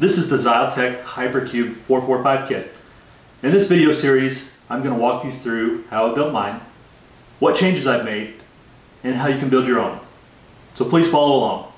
This is the Zyltech Hypercube 445 kit. In this video series, I'm going to walk you through how I built mine, what changes I've made, and how you can build your own. So please follow along.